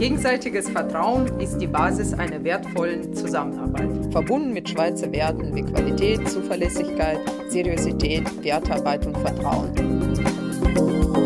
Gegenseitiges Vertrauen ist die Basis einer wertvollen Zusammenarbeit. Verbunden mit Schweizer Werten wie Qualität, Zuverlässigkeit, Seriosität, Wertarbeit und Vertrauen.